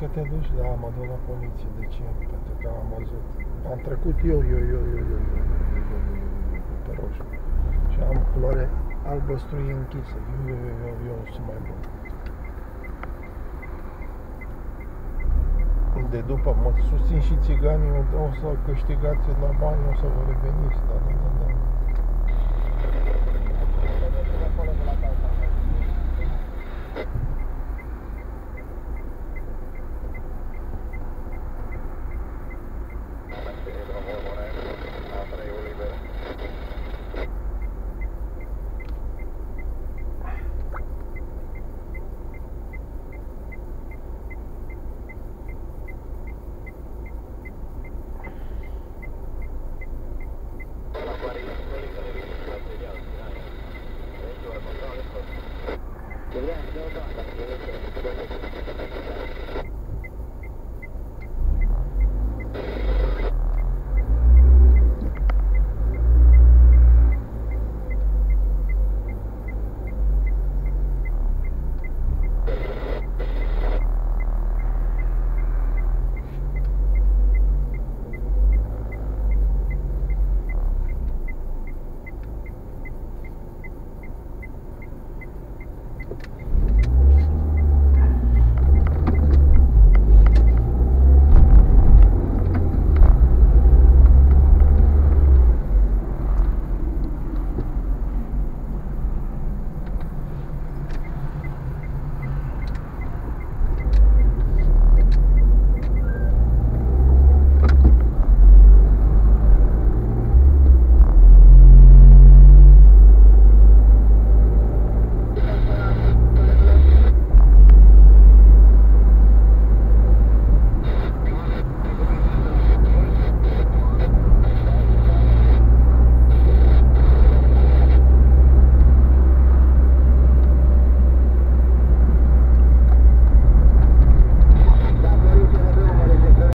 că te duci, da, mă duc la poliție, de ce? Pentru că am văzut. Am trecut eu, eu, eu, eu, eu, eu, eu, eu pe roșu. Și am culoare albăstruie închisă. Eu, eu, eu, eu, eu, sunt mai bun. De după mă susțin și țiganii, o să câștigați la bani, o să vă reveniți, dar nu